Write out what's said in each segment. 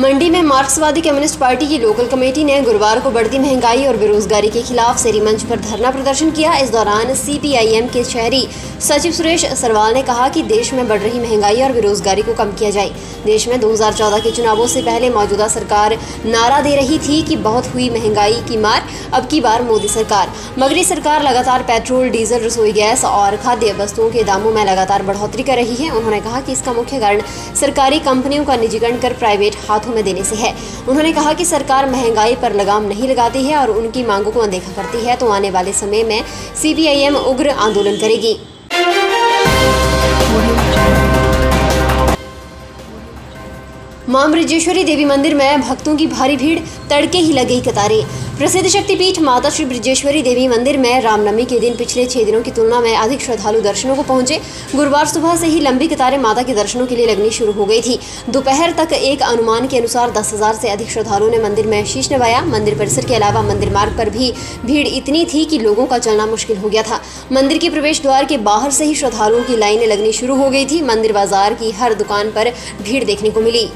मंडी में मार्क्सवादी communist party की लोकल कमेटी ने गुरुवार को बढ़ती महँगाई और बेरोजगारी के खिलाफ सेरी मंच पर धरना प्रदर्शन किया। इस दौरान सीपीआईएम के शहरी सचिव सुरेश सरवाल ने कहा कि देश में बढ़ रही महँगाई और बेरोजगारी को कम किया जाए। देश में 2014 के चुनावों से पहले मौजूदा सरकार नारा दे रही थी कि बहुत हुई महँगाई की मार, अब की बार मोदी सरकार। मगरी सरकार लगातार पेट्रोल, डीजल, रसोई गैस और खाद्य वस्तुओं के दामों में लगातार बढ़ोतरी कर रही है। उन्होंने कहा कि इसका मुख्य कारण सरकारी कंपनियों का निजीकरण कर प्राइवेट हाथों में देने से है। उन्होंने कहा कि सरकार महँगाई पर लगाम नहीं लगाती है और उनकी मांगों को अनदेखा करती है तो आने वाले समय में सीपीआईएम उग्र आंदोलन करेगी। माँ ब्रजेश्वरी देवी मंदिर में भक्तों की भारी भीड़, तड़के ही लगी कतारें। प्रसिद्ध शक्तिपीठ माता श्री ब्रजेश्वरी देवी मंदिर में रामनवमी के दिन पिछले छह दिनों की तुलना में अधिक श्रद्धालु दर्शनों को पहुँचे। गुरुवार सुबह से ही लंबी कतारें माता के दर्शनों के लिए लगनी शुरू हो गई थी। दोपहर तक एक अनुमान के अनुसार दस हज़ार से अधिक श्रद्धालुओं ने मंदिर में शीश नवाया। मंदिर परिसर के अलावा मंदिर मार्ग पर भी भीड़ इतनी थी कि लोगों का चलना मुश्किल हो गया था। मंदिर के प्रवेश द्वार के बाहर से ही श्रद्धालुओं की लाइनें लगनी शुरू हो गई थी। मंदिर बाज़ार की हर दुकान पर भीड़ देखने को मिली।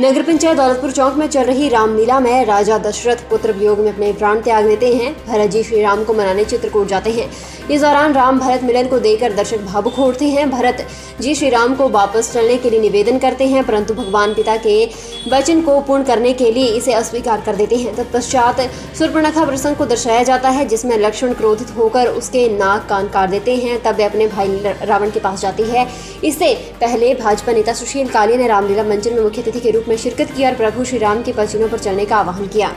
नगर पंचायत दौलतपुर चौक में चल रही रामलीला में राजा दशरथ पुत्र वियोग में अपने प्राण त्याग देते हैं। भरत जी श्री राम को मनाने चित्रकूट जाते हैं। इस दौरान राम भरत मिलन को देखकर दर्शक भावुक हो उठते हैं। भरत जी श्री राम को वापस चलने के लिए निवेदन करते हैं, परंतु भगवान पिता के वचन को पूर्ण करने के लिए इसे अस्वीकार कर देते हैं। तत्पश्चात सुर्पणखा प्रसंग को दर्शाया जाता है, जिसमें लक्ष्मण क्रोधित होकर उसके नाक कान काट देते हैं। तब वे अपने भाई रावण के पास जाती है। इससे पहले भाजपा नेता सुशील काली ने रामलीला मंचन में मुख्य अतिथि के रूप में शिरकत की और प्रभु श्री राम के पचीनों पर चलने का आह्वान किया।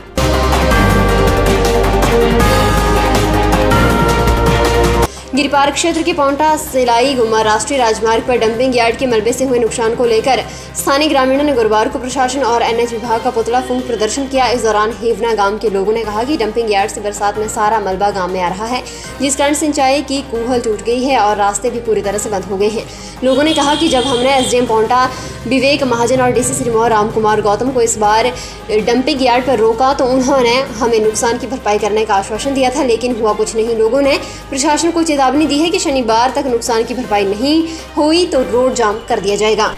गिरिपार क्षेत्र के पौंटा, सिलाई गुमा राष्ट्रीय राजमार्ग पर डंपिंग यार्ड के मलबे से हुए नुकसान को लेकर स्थानीय ग्रामीणों ने गुरुवार को प्रशासन और एनएच विभाग का पुतला फूंक प्रदर्शन किया। इस दौरान हेवना गाँव के लोगों ने कहा कि डंपिंग यार्ड से बरसात में सारा मलबा गाँव में आ रहा है, जिस कारण सिंचाई की कूहल टूट गई है और रास्ते भी पूरी तरह से बंद हो गए हैं। लोगों ने कहा कि जब हमने एसडीएम पौंटा, विवेक महाजन और डीसी सिरमौर राम कुमार गौतम को इस बार डंपिंग यार्ड पर रोका तो उन्होंने हमें नुकसान की भरपाई करने का आश्वासन दिया था, लेकिन हुआ कुछ नहीं। लोगों ने प्रशासन को चेतावनी दी है कि शनिवार तक नुकसान की भरपाई नहीं हुई तो रोड जाम कर दिया जाएगा।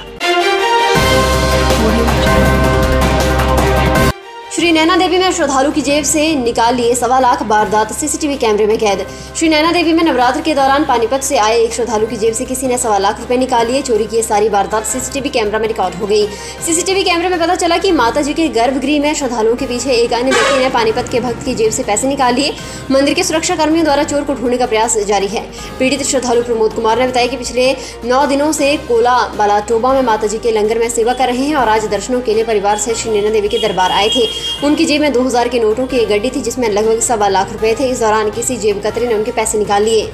श्री नैना देवी में श्रद्धालु की जेब से निकाल लिए सवा लाख वारदात, सीसीटीवी कैमरे में कैद। श्री नैना देवी में नवरात्र के दौरान पानीपत से आए एक श्रद्धालु की जेब से किसी ने सवा लाख रुपए निकाल लिए, चोरी की सारी वारदात, सीसीटीवी कैमरा में रिकॉर्ड हो गई। सीसीटीवी कैमरे में पता चला कि माता जी के गर्भगृह में श्रद्धालुओं के पीछे एक अन्य व्यक्ति ने पानीपत के भक्त की जेब से पैसे निकाल लिए। मंदिर के सुरक्षा कर्मियों द्वारा चोर को ढूँढने का प्रयास जारी है। पीड़ित श्रद्धालु प्रमोद कुमार ने बताया कि पिछले नौ दिनों से कोला बालाटोबा में माता जी के लंगर में सेवा कर रहे हैं और आज दर्शनों के लिए परिवार से श्री नैना देवी के दरबार आए थे। उनकी जेब में 2000 के नोटों की एक गड्डी थी, जिसमें लगभग सवा लाख रुपए थे। इस दौरान किसी जेब कतरे ने उनके पैसे निकाल लिए।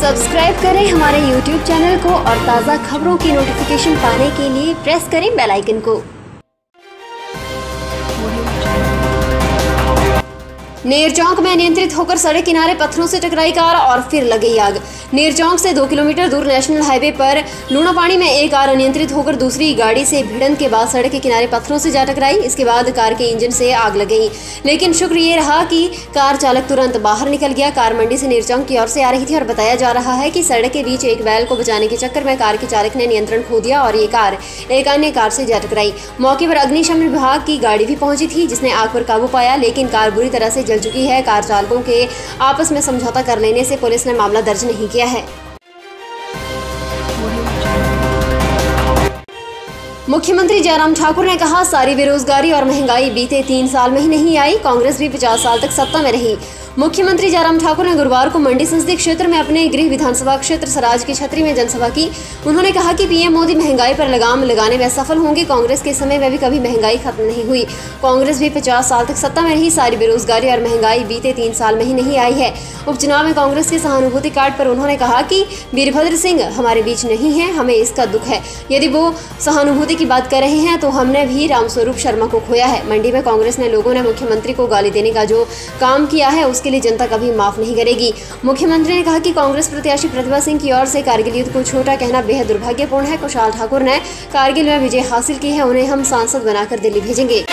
सब्सक्राइब करें हमारे यूट्यूब चैनल को और ताज़ा खबरों की नोटिफिकेशन पाने के लिए प्रेस करें बेलाइकन को। नेरचौक में नियंत्रित होकर सड़क किनारे पत्थरों से टकराई कार और फिर लगी आग। नेरचौक से दो किलोमीटर दूर नेशनल हाईवे पर लूणापानी में एक कार अनियंत्रित होकर दूसरी गाड़ी से भिड़न के बाद सड़क के किनारे पत्थरों से जा टकराई। इसके बाद कार के इंजन से आग लग गई। लेकिन शुक्र ये रहा कि कार चालक तुरंत बाहर निकल गया। कार मंडी से नेरचौक की ओर से आ रही थी और बताया जा रहा है कि सड़क के बीच एक बैल को बचाने के चक्कर में कार के चालक ने नियंत्रण खो दिया और ये कार एक अन्य कार से जा टकराई। मौके पर अग्निशमन विभाग की गाड़ी भी पहुँची थी, जिसने आग पर काबू पाया, लेकिन कार बुरी तरह से जल चुकी है। कार चालकों के आपस में समझौता कर लेने से पुलिस ने मामला दर्ज नहीं किया है। मुख्यमंत्री जयराम ठाकुर ने कहा, सारी बेरोजगारी और महँगाई बीते तीन साल में ही नहीं आई। कांग्रेस भी पचास साल तक सत्ता में रही। मुख्यमंत्री जयराम ठाकुर ने गुरुवार को मंडी संसदीय क्षेत्र में अपने गृह विधानसभा क्षेत्र सराज की छतरी में जनसभा की। उन्होंने कहा कि पीएम मोदी महँगाई पर लगाम लगाने में सफल होंगे। कांग्रेस के समय में भी कभी महँगाई खत्म नहीं हुई। कांग्रेस भी पचास साल तक सत्ता में रही सारी बेरोजगारी और महँगाई बीते तीन साल में ही नहीं आई है। उपचुनाव में कांग्रेस के सहानुभूति कार्ड पर उन्होंने कहा कि वीरभद्र सिंह हमारे बीच नहीं है, हमें इसका दुख है। यदि वो सहानुभूति की बात कर रहे हैं तो हमने भी रामस्वरूप शर्मा को खोया है। मंडी में कांग्रेस ने लोगों ने मुख्यमंत्री को गाली देने का जो काम किया है उसके लिए जनता कभी माफ़ नहीं करेगी। मुख्यमंत्री ने कहा कि कांग्रेस प्रत्याशी प्रतिभा सिंह की ओर से कारगिल युद्ध को छोटा कहना बेहद दुर्भाग्यपूर्ण है। कुशाल ठाकुर ने कारगिल में विजय हासिल की है। उन्हें हम सांसद बनाकर दिल्ली भेजेंगे।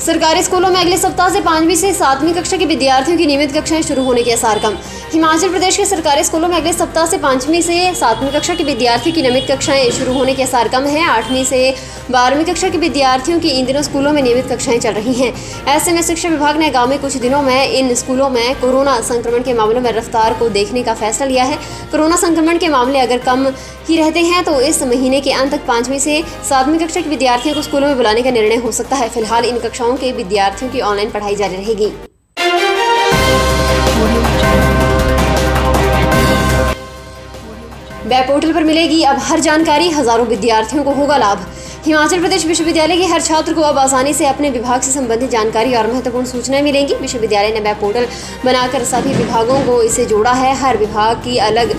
सरकारी स्कूलों में अगले सप्ताह से पांचवी से सातवीं कक्षा के विद्यार्थियों की नियमित कक्षाएँ शुरू होने के आसार कम। हिमाचल प्रदेश के सरकारी स्कूलों में अगले सप्ताह से पांचवी से सातवीं कक्षा के विद्यार्थियों की नियमित कक्षाएँ शुरू होने के आसार कम है। आठवीं से बारहवीं कक्षा के विद्यार्थियों की इन दिनों स्कूलों में नियमित कक्षाएँ चल रही हैं। ऐसे में शिक्षा विभाग ने आगामी कुछ दिनों में इन स्कूलों में कोरोना संक्रमण के मामलों में रफ्तार को देखने का फैसला लिया है। कोरोना संक्रमण के मामले अगर कम ही रहते हैं तो इस महीने के अंत तक पांचवीं से सातवीं कक्षा के विद्यार्थियों को स्कूलों में बुलाने का निर्णय हो सकता है। फ़िलहाल इन कक्षाओं के विद्यार्थियों की ऑनलाइन पढ़ाई जारी रहेगी। वेब पोर्टल पर मिलेगी अब हर जानकारी, हज़ारों विद्यार्थियों को होगा लाभ। हिमाचल प्रदेश विश्वविद्यालय के हर छात्र को अब आसानी से अपने विभाग से संबंधित जानकारी और महत्वपूर्ण सूचनाएँ मिलेंगी। विश्वविद्यालय ने वेब पोर्टल बनाकर सभी विभागों को इसे जोड़ा है। हर विभाग की अलग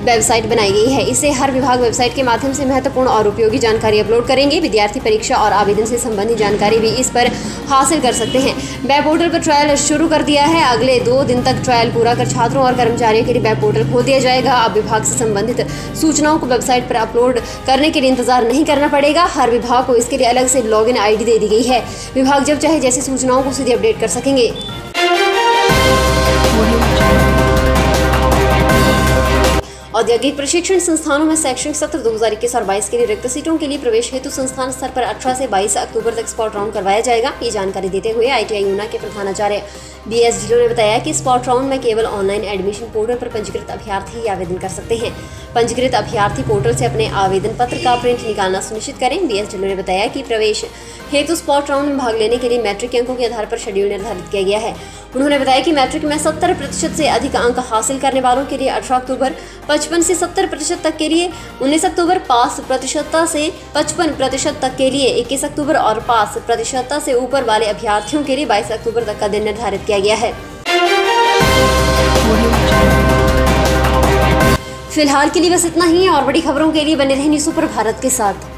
वेबसाइट बनाई गई है। इसे हर विभाग वेबसाइट के माध्यम से महत्वपूर्ण और उपयोगी जानकारी अपलोड करेंगे। विद्यार्थी परीक्षा और आवेदन से संबंधित जानकारी भी इस पर हासिल कर सकते हैं। वेब पोर्टल पर ट्रायल शुरू कर दिया है। अगले दो दिन तक ट्रायल पूरा कर छात्रों और कर्मचारियों के लिए वेब पोर्टल खोल दिया जाएगा। अब विभाग से संबंधित सूचनाओं को वेबसाइट पर अपलोड करने के लिए इंतज़ार नहीं करना पड़ेगा। हर विभाग को इसके लिए अलग से लॉग इन दे दी गई है। विभाग जब चाहे जैसी सूचनाओं को सीधे अपडेट कर सकेंगे। औद्योगिक प्रशिक्षण संस्थानों में शैक्षणिक सत्र दो हज़ार इक्कीस और बाईस के लिए रिक्त सीटों के लिए प्रवेश हेतु संस्थान स्तर पर 18 से 22 अक्टूबर तक स्पॉट राउंड करवाया जाएगा। ये जानकारी देते हुए आईटीआई यूना के प्रधानाचार्य बी एस ढिलो ने बताया कि स्पॉट राउंड में केवल ऑनलाइन एडमिशन पोर्टल पर पंजीकृत अभ्यर्थी ही आवेदन कर सकते हैं। पंजीकृत अभ्यर्थी पोर्टल से अपने आवेदन पत्र का प्रिंट निकालना सुनिश्चित करें। बी एस ढिलो ने बताया कि प्रवेश हेतु स्पॉट राउंड में भाग लेने के लिए मैट्रिक अंकों के आधार पर शेड्यूल निर्धारित किया गया है। उन्होंने बताया कि मैट्रिक में 70 प्रतिशत से अधिक अंक हासिल करने वालों के लिए 18 अक्टूबर 55 से 70 प्रतिशत तक के लिए 19 अक्टूबर पास प्रतिशतता से 55 प्रतिशत तक के लिए 21 अक्टूबर और पास प्रतिशतता से ऊपर वाले अभ्यर्थियों के लिए 22 अक्टूबर तक का दिन निर्धारित किया गया है। फ़िलहाल के लिए बस इतना ही और बड़ी खबरों के लिए बने रहे न्यूज़ सुपर भारत के साथ।